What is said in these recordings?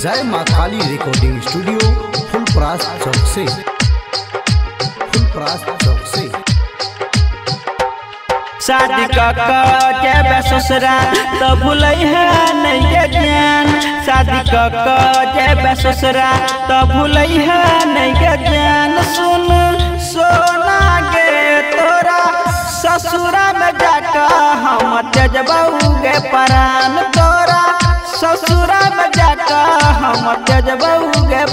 जय माँ Kali recording studio Phulparas चौक से। फुलपरास चौक से। शादी कक जब ससुरा तो भूलई है नहीं के ज्ञान। शादी कक जब ससुरा तो भूलई है नहीं के ज्ञान। सुन, सोना गे तोरा, ससुरा में जाकर हम तेजबऊ गे परान। जाकर जब तेजबऊ गे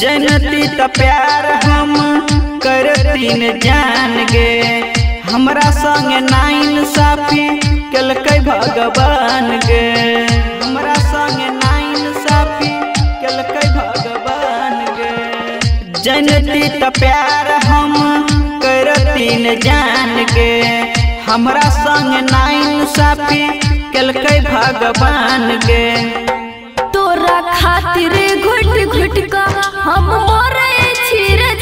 जनती त प्यार हम करती न जान गे हमरा संग नाइन साफी केलकै भगवान गे हमरा संग नाइन साफी कलक भगवान गे जनती त प्यार हम करती न जान गे हमरा संग नाइन साफी केलकै भगवान गे खातिर घुट घुट का हम मरे छी रे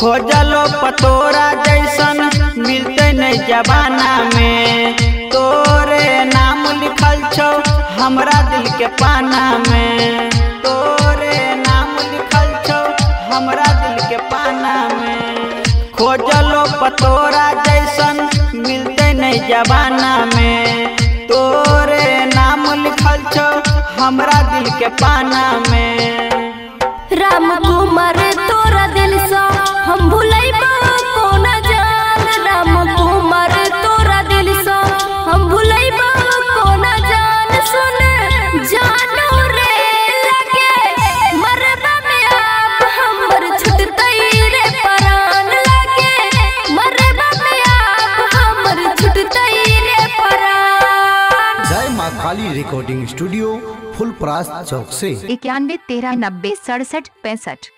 खोजलो पतोरा जैसन मिलते नहीं जमाना में तोरे नाम लिखल छो हमरा दिल के पाना में तोरे नाम लिखल छौ हमरा दिल के पाना में खोजलो पतोरा जैसन मिलते नहीं जमाना में तोरे नाम लिखल छो हमरा दिल के पाना में राम कुमार, तोरा दिल सा हम भुलैबो कोना जान राम कुमार तोरा दिल सा। हम भुलैबो कोना जान सुन जानू रे लगे। मरबा में आप हमर छुटतै रे परान लगे। मरबा में आप हमर छुटतै रे परान। जय माँ काली रिकॉर्डिंग स्टूडियो फुलपरास चौक से। इक्यानवे तेरह नब्बे सड़सठ पैंसठ।